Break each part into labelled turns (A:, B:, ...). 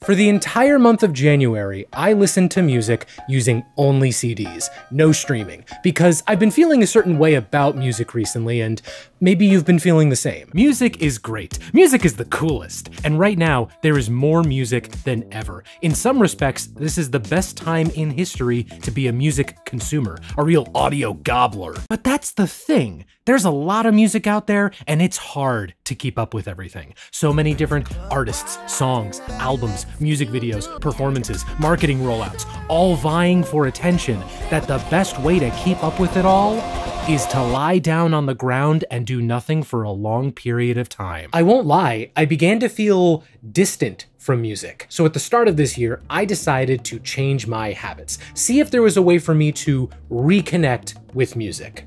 A: For the entire month of January, I listened to music using only CDs, no streaming, because I've been feeling a certain way about music recently, and maybe you've been feeling the same. Music is great. Music is the coolest. And right now, there is more music than ever. In some respects, this is the best time in history to be a music consumer, a real audio gobbler. But that's the thing. There's a lot of music out there, and it's hard to keep up with everything. So many different artists, songs, albums, music videos, performances, marketing rollouts, all vying for attention, that the best way to keep up with it all is to lie down on the ground and do nothing for a long period of time. I won't lie, I began to feel distant from music. So at the start of this year, I decided to change my habits, see if there was a way for me to reconnect with music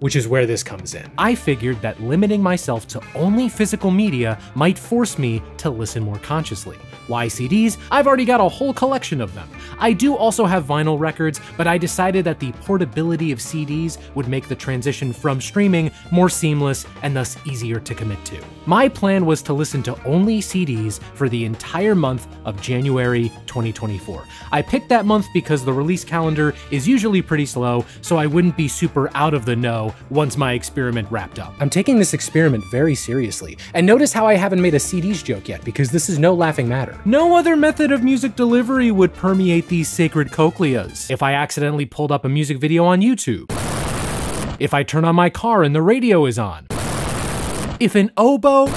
A: which is where this comes in. I figured that limiting myself to only physical media might force me to listen more consciously. Why CDs? I've already got a whole collection of them. I do also have vinyl records, but I decided that the portability of CDs would make the transition from streaming more seamless and thus easier to commit to. My plan was to listen to only CDs for the entire month of January 2024. I picked that month because the release calendar is usually pretty slow, so I wouldn't be super out of the know once my experiment wrapped up. I'm taking this experiment very seriously, and notice how I haven't made a CDs joke yet because this is no laughing matter. No other method of music delivery would permeate these sacred cochleas. If I accidentally pulled up a music video on YouTube, if I turn on my car and the radio is on, if an oboe.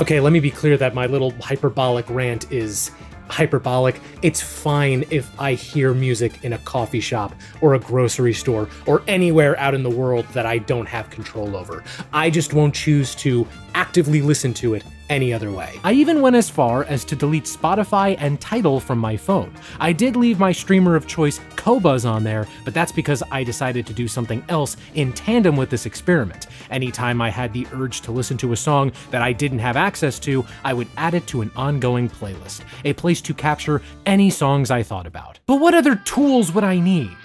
A: Okay, let me be clear that my little hyperbolic rant is hyperbolic. It's fine if I hear music in a coffee shop or a grocery store or anywhere out in the world that I don't have control over. I just won't choose to actively listen to it any other way. I even went as far as to delete Spotify and Tidal from my phone. I did leave my streamer of choice Qobuz on there, but that's because I decided to do something else in tandem with this experiment. Anytime I had the urge to listen to a song that I didn't have access to, I would add it to an ongoing playlist, a place to capture any songs I thought about. But what other tools would I need?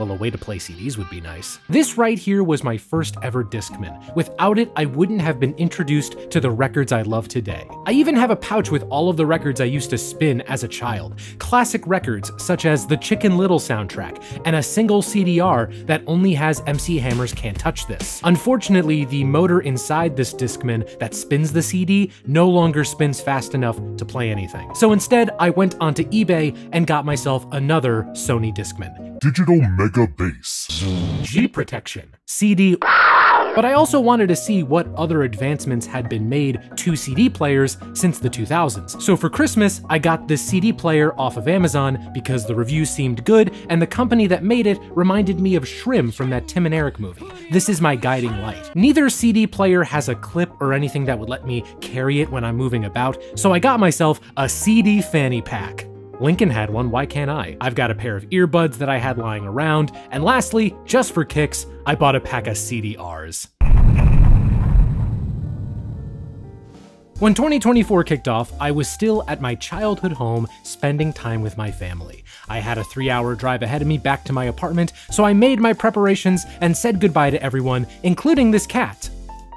A: Well, a way to play CDs would be nice. This right here was my first ever Discman. Without it, I wouldn't have been introduced to the records I love today. I even have a pouch with all of the records I used to spin as a child. Classic records such as the Chicken Little soundtrack, and a single CDR that only has MC Hammer's Can't Touch This. Unfortunately, the motor inside this Discman that spins the CD no longer spins fast enough to play anything. So instead, I went onto eBay and got myself another Sony Discman.
B: Digital Mega Bass.
A: G protection, CD. But I also wanted to see what other advancements had been made to CD players since the 2000s. So for Christmas, I got this CD player off of Amazon because the review seemed good and the company that made it reminded me of Shrim from that Tim and Eric movie. This is my guiding light. Neither CD player has a clip or anything that would let me carry it when I'm moving about, so I got myself a CD fanny pack. Lincoln had one, why can't I? I've got a pair of earbuds that I had lying around, and lastly, just for kicks, I bought a pack of CDRs. When 2024 kicked off, I was still at my childhood home spending time with my family. I had a three hour drive ahead of me back to my apartment, so I made my preparations and said goodbye to everyone, including this cat.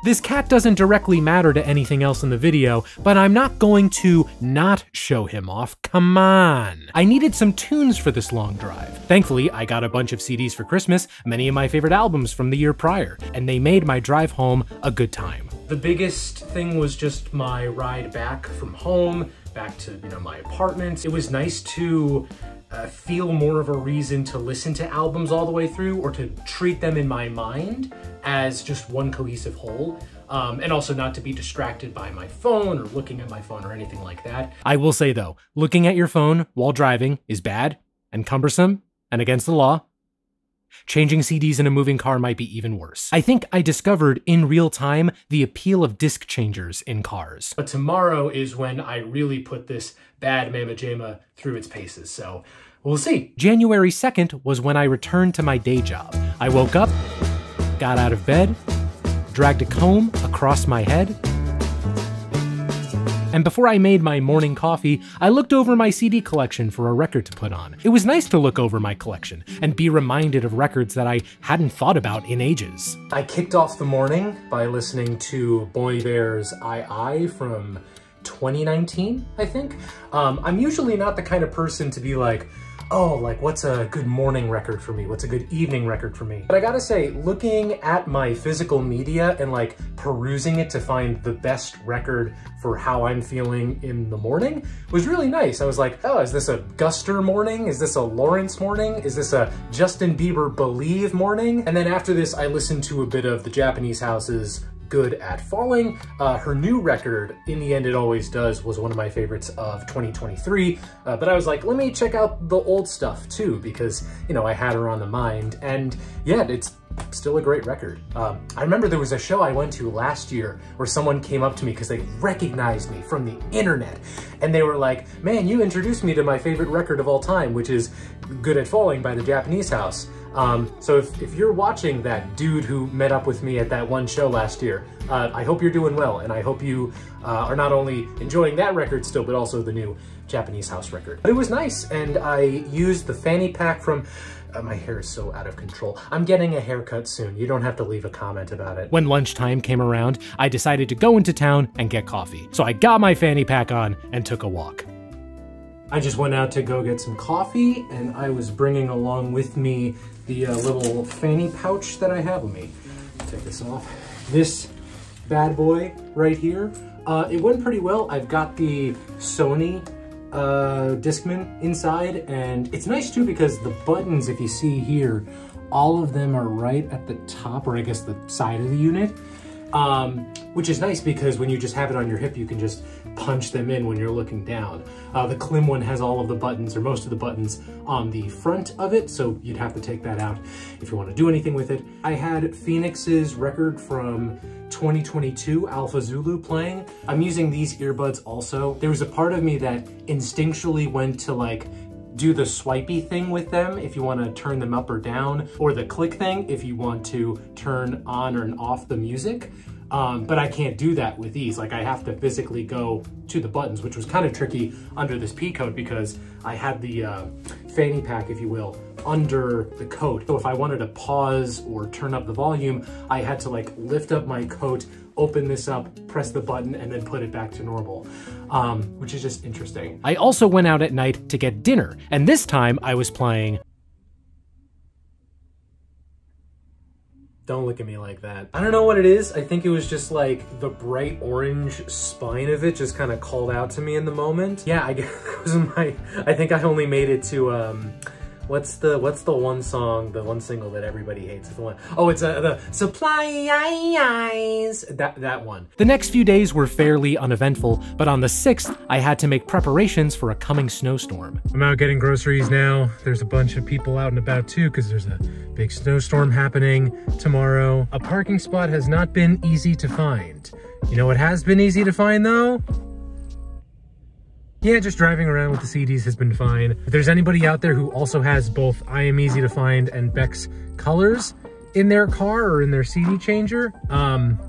A: This cat doesn't directly matter to anything else in the video, but I'm not going to not show him off, come on. I needed some tunes for this long drive. Thankfully, I got a bunch of CDs for Christmas, many of my favorite albums from the year prior, and they made my drive home a good time. The biggest thing was just my ride back from home, back to you know my apartment. It was nice to uh, feel more of a reason to listen to albums all the way through or to treat them in my mind as just one cohesive whole. Um, and also not to be distracted by my phone or looking at my phone or anything like that. I will say though, looking at your phone while driving is bad and cumbersome and against the law. Changing CDs in a moving car might be even worse. I think I discovered in real time the appeal of disc changers in cars. But tomorrow is when I really put this bad Mama Jama through its paces, so we'll see. January 2nd was when I returned to my day job. I woke up, got out of bed, dragged a comb across my head, and before I made my morning coffee, I looked over my CD collection for a record to put on. It was nice to look over my collection and be reminded of records that I hadn't thought about in ages. I kicked off the morning by listening to Bon Iver's I I from 2019, I think. Um, I'm usually not the kind of person to be like, oh, like what's a good morning record for me? What's a good evening record for me? But I gotta say, looking at my physical media and like perusing it to find the best record for how I'm feeling in the morning was really nice. I was like, oh, is this a Guster morning? Is this a Lawrence morning? Is this a Justin Bieber Believe morning? And then after this, I listened to a bit of the Japanese House's good at falling. Uh, her new record, In the End It Always Does, was one of my favorites of 2023. Uh, but I was like, let me check out the old stuff too, because, you know, I had her on the mind. And yeah, it's still a great record. Um, I remember there was a show I went to last year where someone came up to me because they recognized me from the internet. And they were like, man, you introduced me to my favorite record of all time, which is Good at Falling by the Japanese House. Um, so if, if you're watching that dude who met up with me at that one show last year, uh, I hope you're doing well, and I hope you uh, are not only enjoying that record still, but also the new Japanese house record. But it was nice, and I used the fanny pack from uh, my hair is so out of control. I'm getting a haircut soon. You don't have to leave a comment about it.
C: When lunchtime came around, I decided to go into town and get coffee. So I got my fanny pack on and took a walk.
A: I just went out to go get some coffee, and I was bringing along with me the uh, little fanny pouch that I have. Let me take this off. This bad boy right here, uh, it went pretty well. I've got the Sony uh, Discman inside, and it's nice too because the buttons, if you see here, all of them are right at the top, or I guess the side of the unit, um, which is nice because when you just have it on your hip, you can just punch them in when you're looking down. Uh, the Klim one has all of the buttons, or most of the buttons, on the front of it, so you'd have to take that out if you want to do anything with it. I had Phoenix's record from 2022, Alpha Zulu, playing. I'm using these earbuds also. There was a part of me that instinctually went to like do the swipey thing with them if you want to turn them up or down, or the click thing if you want to turn on or off the music. Um, but I can't do that with these. Like I have to physically go to the buttons, which was kind of tricky under this P coat because I had the uh, fanny pack, if you will, under the coat. So if I wanted to pause or turn up the volume, I had to like lift up my coat, open this up, press the button, and then put it back to normal, um, which is just interesting.
C: I also went out at night to get dinner, and this time I was playing
A: Don't look at me like that. I don't know what it is. I think it was just like the bright orange spine of it just kind of called out to me in the moment. Yeah, I guess my, I think I only made it to, um, What's the what's the one song, the one single that everybody hates? The one. Oh, it's uh, the Supply Eyes. That that one.
C: The next few days were fairly uneventful, but on the 6th, I had to make preparations for a coming snowstorm.
A: I'm out getting groceries now. There's a bunch of people out and about too because there's a big snowstorm happening tomorrow. A parking spot has not been easy to find. You know what has been easy to find though? Yeah, just driving around with the CDs has been fine. If there's anybody out there who also has both I Am Easy to Find and Beck's colors in their car or in their CD changer, um,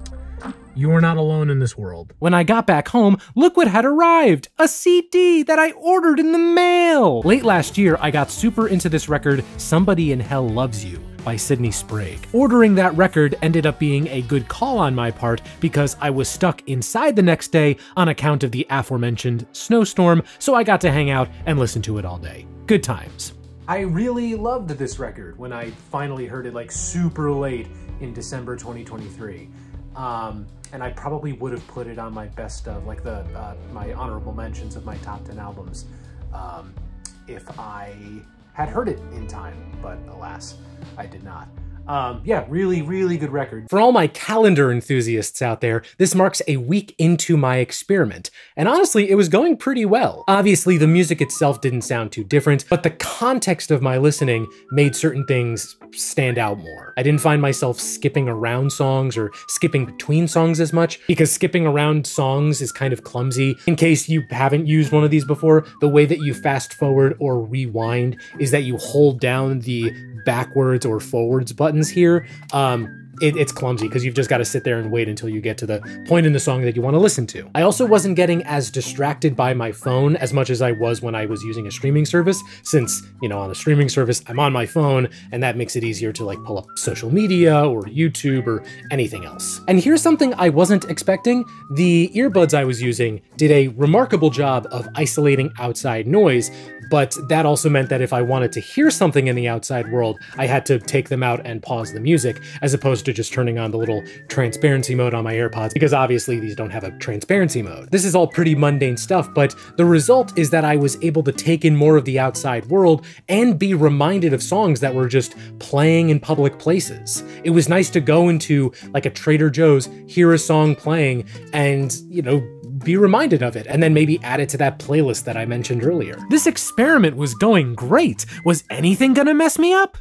A: you are not alone in this world.
C: When I got back home, look what had arrived! A CD that I ordered in the mail! Late last year, I got super into this record, Somebody in Hell Loves You by Sydney Sprague. Ordering that record ended up being a good call on my part because I was stuck inside the next day on account of the aforementioned snowstorm, so I got to hang out and listen to it all day. Good times.
A: I really loved this record when I finally heard it like super late in December 2023. Um, and I probably would have put it on my best of, like the uh, my honorable mentions of my top 10 albums um, if I had heard it in time, but alas, I did not. Um, yeah, really, really good record.
C: For all my calendar enthusiasts out there, this marks a week into my experiment, and honestly, it was going pretty well. Obviously, the music itself didn't sound too different, but the context of my listening made certain things stand out more. I didn't find myself skipping around songs or skipping between songs as much, because skipping around songs is kind of clumsy. In case you haven't used one of these before, the way that you fast forward or rewind is that you hold down the backwards or forwards buttons here. Um,
A: it, it's clumsy because you've just got to sit there and wait until you get to the point in the song that you want to listen to. I also wasn't getting as distracted by my phone as much as I was when I was using a streaming service, since, you know, on a streaming service, I'm on my phone, and that makes it easier to like pull up social media or YouTube or anything else. And here's something I wasn't expecting. The earbuds I was using did a remarkable job of isolating outside noise, but that also meant that if I wanted to hear something in the outside world, I had to take them out and pause the music, as opposed to just turning on the little transparency mode on my AirPods, because obviously these don't have a transparency mode. This is all pretty mundane stuff, but the result is that I was able to take in more of the outside world and be reminded of songs that were just playing in public places. It was nice to go into like a Trader Joe's, hear a song playing, and, you know, be reminded of it, and then maybe add it to that playlist that I mentioned earlier. This experiment was going great. Was anything gonna mess me up?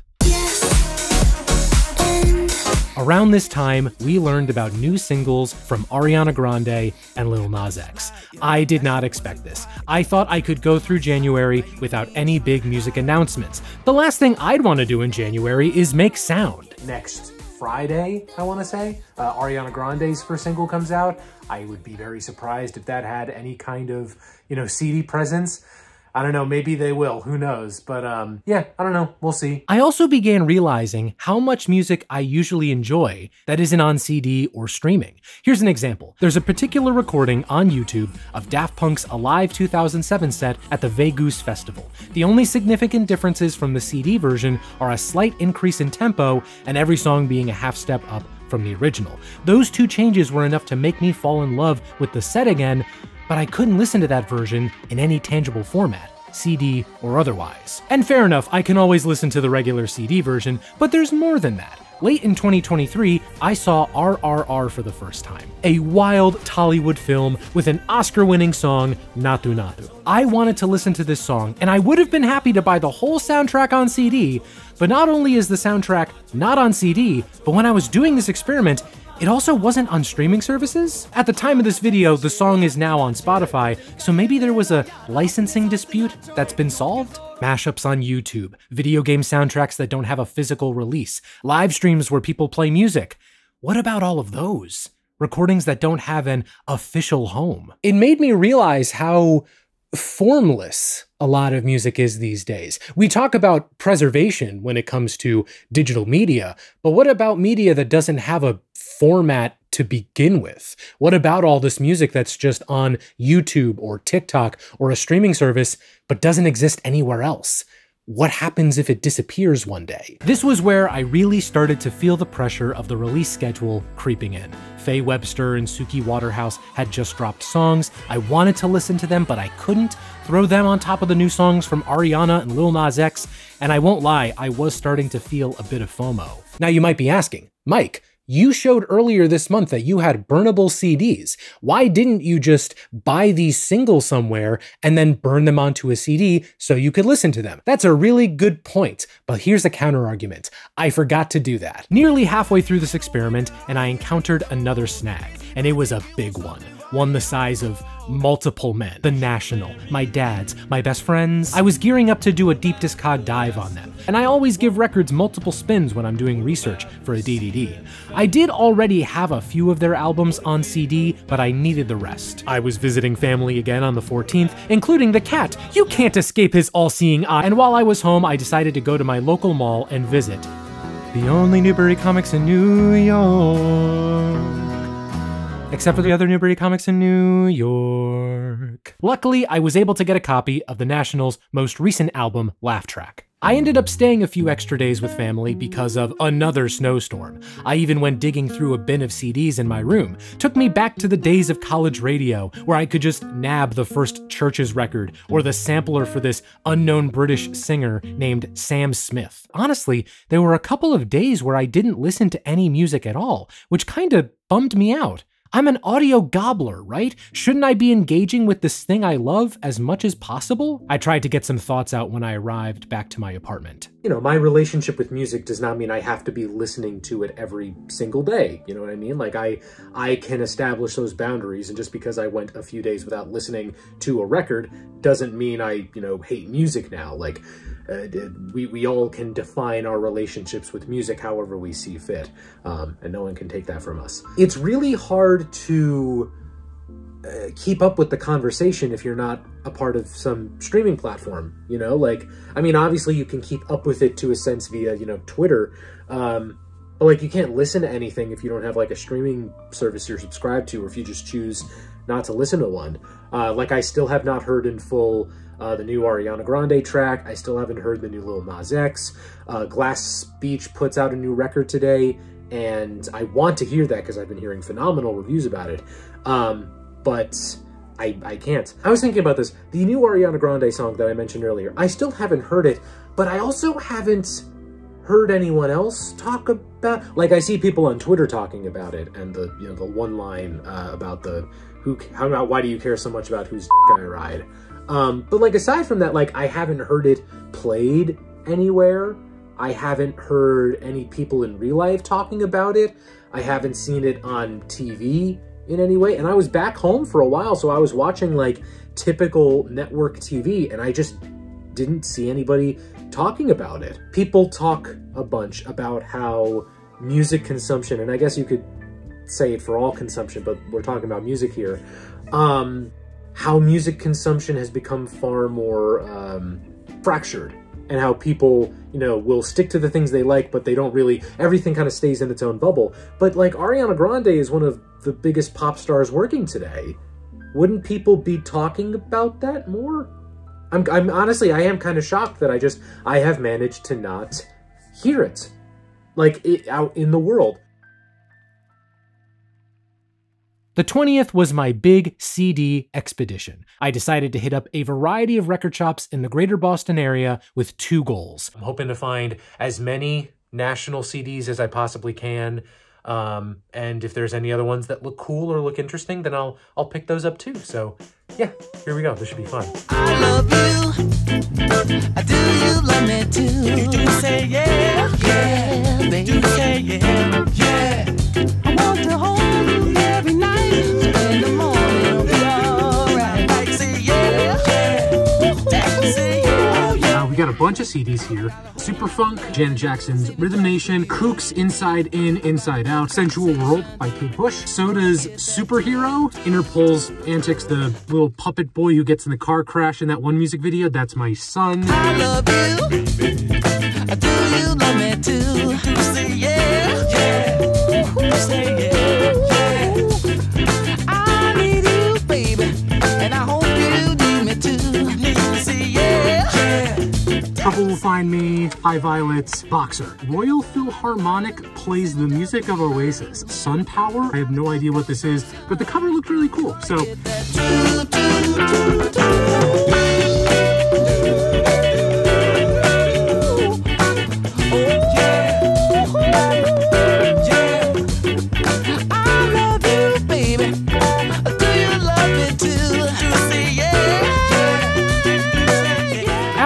A: Around this time, we learned about new singles from Ariana Grande and Lil Nas X. I did not expect this. I thought I could go through January without any big music announcements. The last thing I'd want to do in January is make sound. Next Friday, I want to say, uh, Ariana Grande's first single comes out. I would be very surprised if that had any kind of, you know, CD presence. I don't know, maybe they will, who knows? But um, yeah, I don't know, we'll see. I also began realizing how much music I usually enjoy that isn't on CD or streaming. Here's an example. There's a particular recording on YouTube of Daft Punk's Alive 2007 set at the Vegoose Festival. The only significant differences from the CD version are a slight increase in tempo and every song being a half step up from the original. Those two changes were enough to make me fall in love with the set again, but I couldn't listen to that version in any tangible format. CD, or otherwise. And fair enough, I can always listen to the regular CD version, but there's more than that. Late in 2023, I saw RRR for the first time, a wild Tollywood film with an Oscar winning song, Naatu Naatu. I wanted to listen to this song, and I would have been happy to buy the whole soundtrack on CD, but not only is the soundtrack not on CD, but when I was doing this experiment, it also wasn't on streaming services? At the time of this video, the song is now on Spotify, so maybe there was a licensing dispute that's been solved? Mashups on YouTube, video game soundtracks that don't have a physical release, live streams where people play music. What about all of those? Recordings that don't have an official home. It made me realize how formless a lot of music is these days. We talk about preservation when it comes to digital media, but what about media that doesn't have a format to begin with? What about all this music that's just on YouTube or TikTok or a streaming service but doesn't exist anywhere else? What happens if it disappears one day? This was where I really started to feel the pressure of the release schedule creeping in. Faye Webster and Suki Waterhouse had just dropped songs. I wanted to listen to them, but I couldn't. Throw them on top of the new songs from Ariana and Lil Nas X, and I won't lie, I was starting to feel a bit of FOMO. Now you might be asking, Mike, you showed earlier this month that you had burnable CDs. Why didn't you just buy these singles somewhere and then burn them onto a CD so you could listen to them? That's a really good point, but here's a counter argument. I forgot to do that. Nearly halfway through this experiment, and I encountered another snag, and it was a big one one the size of multiple men. The National, my dad's, my best friends. I was gearing up to do a deep discog dive on them, and I always give records multiple spins when I'm doing research for a DDD. I did already have a few of their albums on CD, but I needed the rest. I was visiting family again on the 14th, including the cat. You can't escape his all-seeing eye, and while I was home, I decided to go to my local mall and visit. The only Newbury Comics in New York except for the other Newbury comics in New York. Luckily, I was able to get a copy of the National's most recent album, Laugh Track. I ended up staying a few extra days with family because of another snowstorm. I even went digging through a bin of CDs in my room. Took me back to the days of college radio, where I could just nab the first CHVRCHES record or the sampler for this unknown British singer named Sam Smith. Honestly, there were a couple of days where I didn't listen to any music at all, which kinda bummed me out. I'm an audio gobbler, right? Shouldn't I be engaging with this thing I love as much as possible? I tried to get some thoughts out when I arrived back to my apartment. You know, my relationship with music does not mean I have to be listening to it every single day. You know what I mean? Like I I can establish those boundaries and just because I went a few days without listening to a record doesn't mean I, you know, hate music now. Like uh, we, we all can define our relationships with music however we see fit, um, and no one can take that from us. It's really hard to uh, keep up with the conversation if you're not a part of some streaming platform, you know? Like, I mean, obviously you can keep up with it to a sense via, you know, Twitter, um, but like you can't listen to anything if you don't have like a streaming service you're subscribed to, or if you just choose not to listen to one. Uh, like I still have not heard in full uh, the new Ariana Grande track. I still haven't heard the new Lil Nas X. Uh, Glass Beach puts out a new record today, and I want to hear that because I've been hearing phenomenal reviews about it. Um, but I, I can't. I was thinking about this. The new Ariana Grande song that I mentioned earlier, I still haven't heard it, but I also haven't heard anyone else talk about like I see people on Twitter talking about it and the you know the one line uh, about the who how about why do you care so much about whose I ride um, but like aside from that like I haven't heard it played anywhere. I haven't heard any people in real life talking about it. I haven't seen it on TV in any way. And I was back home for a while so I was watching like typical network TV and I just didn't see anybody talking about it. People talk a bunch about how music consumption, and I guess you could say it for all consumption, but we're talking about music here, um, how music consumption has become far more um, fractured and how people, you know, will stick to the things they like, but they don't really, everything kind of stays in its own bubble. But like Ariana Grande is one of the biggest pop stars working today. Wouldn't people be talking about that more? I'm, I'm honestly, I am kind of shocked that I just, I have managed to not hear it, like it, out in the world.
C: The 20th was my big CD expedition. I decided to hit up a variety of record shops in the greater Boston area with two goals. I'm hoping to find as many national CDs as I possibly can. Um, and if there's any other ones that look cool or look interesting, then I'll I'll pick those up too. So yeah, here we go. This should be fun. I love you. Do you love me too? Do you say yeah? Yeah, baby. Do you say yeah? Yeah. Got a bunch of CDs here. Super Funk, Janet Jackson's Rhythm Nation, Kooks Inside In, Inside Out, Sensual World by Kate Bush, Soda's Superhero, Interpol's Antics, the little puppet boy who gets in the car crash in that one music video, that's my son. I love you. Do you love me too? Say yeah. Yeah. Say yeah. Find Me, High Violets, Boxer. Royal Philharmonic plays the music of Oasis. Sun Power, I have no idea what this is, but the cover looked really cool. So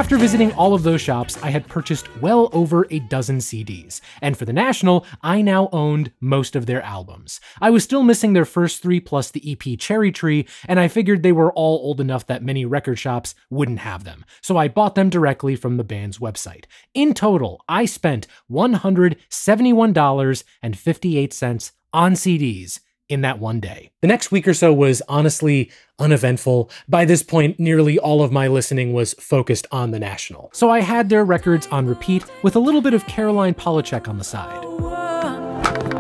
C: After visiting all of those shops, I had purchased well over a dozen CDs, and for the National, I now owned most of their albums. I was still missing their first three plus the EP Cherry Tree, and I figured they were all old enough that many record shops wouldn't have them, so I bought them directly from the band's website. In total, I spent $171.58 on CDs in that one day. The next week or so was honestly uneventful. By this point, nearly all of my listening was focused on the National. So I had their records on repeat with a little bit of Caroline Polachek on the side.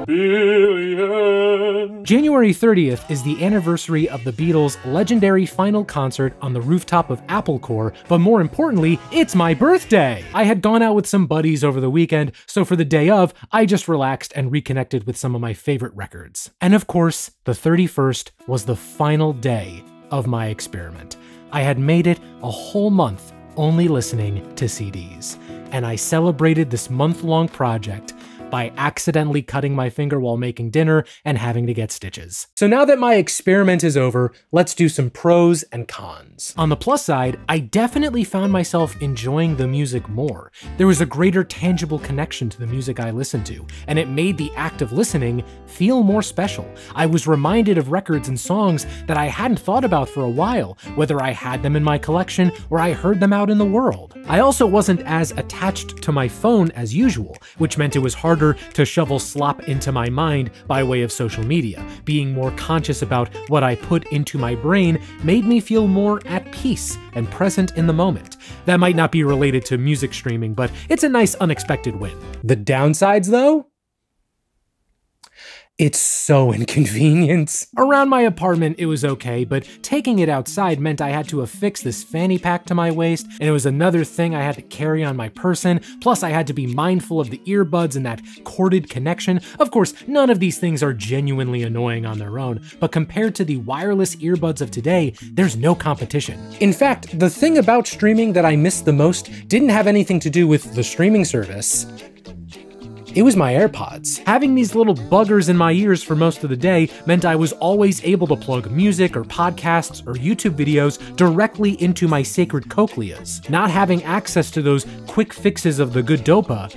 C: Billion. January 30th is the anniversary of the Beatles' legendary final concert on the rooftop of Apple Corps, but more importantly, it's my birthday! I had gone out with some buddies over the weekend, so for the day of, I just relaxed and reconnected with some of my favorite records. And of course, the 31st was the final day of my experiment. I had made it a whole month only listening to CDs, and I celebrated this month long project
A: by accidentally cutting my finger while making dinner and having to get stitches. So now that my experiment is over, let's do some pros and cons. On the plus side, I definitely found myself enjoying the music more. There was a greater tangible connection to the music I listened to, and it made the act of listening feel more special. I was reminded of records and songs that I hadn't thought about for a while, whether I had them in my collection or I heard them out in the world. I also wasn't as attached to my phone as usual, which meant it was harder to shovel slop into my mind by way of social media. Being more conscious about what I put into my brain made me feel more at peace and present in the moment. That might not be related to music streaming, but it's a nice unexpected win. The downsides, though? It's so inconvenient. Around my apartment, it was okay, but taking it outside meant I had to affix this fanny pack to my waist, and it was another thing I had to carry on my person, plus I had to be mindful of the earbuds and that corded connection. Of course, none of these things are genuinely annoying on their own, but compared to the wireless earbuds of today, there's no competition. In fact, the thing about streaming that I missed the most didn't have anything to do with the streaming service. It was my AirPods. Having these little buggers in my ears for most of the day meant I was always able to plug music or podcasts or YouTube videos directly into my sacred cochleas. Not having access to those quick fixes of the good dopa,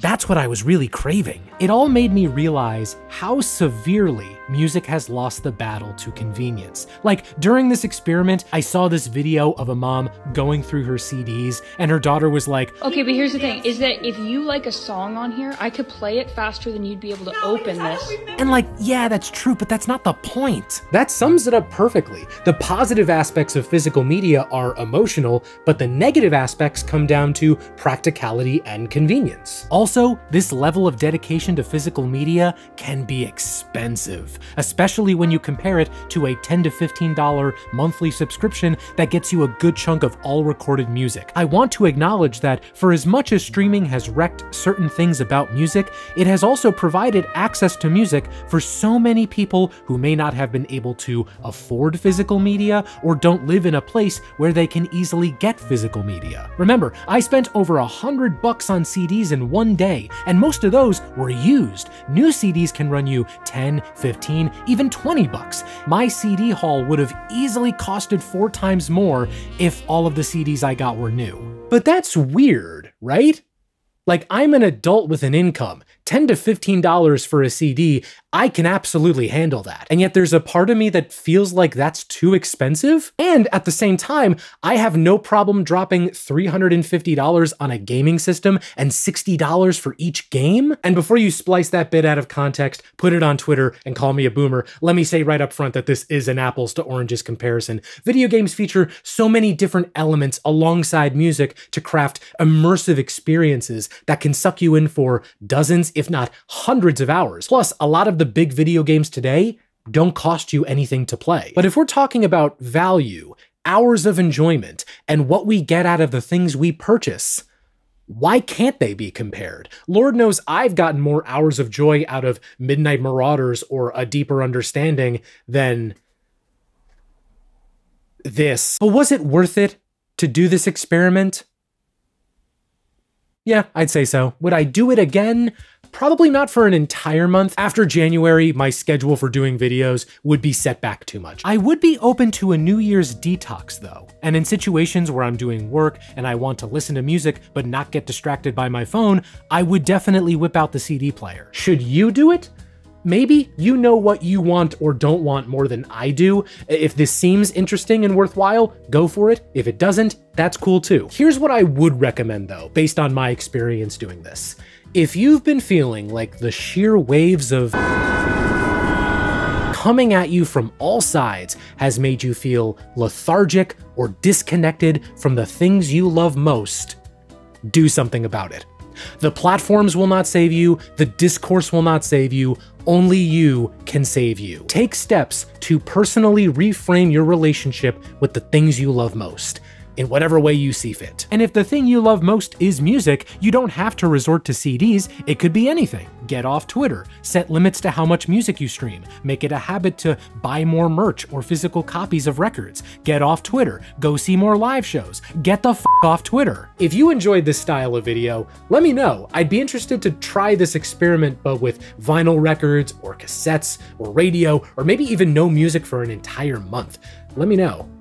A: that's what I was really craving. It all made me realize how severely music has lost the battle to convenience. Like, during this experiment, I saw this video of a mom going through her CDs, and her daughter was like,
D: Okay, but here's the thing is that if you like a song on here, I could play it faster than you'd be able to no, open this.
A: And, like, yeah, that's true, but that's not the point.
C: That sums it up perfectly. The positive aspects of physical media are emotional, but the negative aspects come down to practicality and convenience.
A: Also, this level of dedication to physical media can be expensive especially when you compare it to a 10 to $15 monthly subscription that gets you a good chunk of all recorded music. I want to acknowledge that for as much as streaming has wrecked certain things about music, it has also provided access to music for so many people who may not have been able to afford physical media or don't live in a place where they can easily get physical media. Remember, I spent over a hundred bucks on CDs in one day, and most of those were used. New CDs can run you 10, 15, 15, even 20 bucks. My CD haul would have easily costed four times more if all of the CDs I got were new.
C: But that's weird, right? Like, I'm an adult with an income. 10 to $15 for a CD, I can absolutely handle that. And yet there's a part of me that feels like that's too expensive. And at the same time, I have no problem dropping $350 on a gaming system and $60 for each game. And before you splice that bit out of context, put it on Twitter and call me a boomer, let me say right up front that this is an apples to oranges comparison. Video games feature so many different elements alongside music to craft immersive experiences that can suck you in for dozens, if not hundreds of hours. Plus, a lot of the big video games today don't cost you anything to play. But if we're talking about value, hours of enjoyment, and what we get out of the things we purchase, why can't they be compared? Lord knows I've gotten more hours of joy out of Midnight Marauders or A Deeper Understanding than this. But was it worth it to do this experiment? Yeah, I'd say so. Would I do it again? Probably not for an entire month. After January, my schedule for doing videos would be set back too much. I would be open to a New Year's detox though. And in situations where I'm doing work and I want to listen to music but not get distracted by my phone, I would definitely whip out the CD player. Should you do it? Maybe you know what you want or don't want more than I do. If this seems interesting and worthwhile, go for it. If it doesn't, that's cool too. Here's what I would recommend though, based on my experience doing this. If you've been feeling like the sheer waves of coming at you from all sides has made you feel lethargic or disconnected from the things you love most, do something about it. The platforms will not save you, the discourse will not save you, only you can save you. Take steps to personally reframe your relationship with the things you love most.
A: In whatever way you see fit. And if the thing you love most is music, you don't have to resort to CDs, it could be anything. Get off Twitter, set limits to how much music you stream, make it a habit to buy more merch or physical copies of records, get off Twitter, go see more live shows, get the f off Twitter. If you enjoyed this style of video, let me know. I'd be interested to try this experiment but with vinyl records or cassettes or radio or maybe even no music for an entire month. Let me know.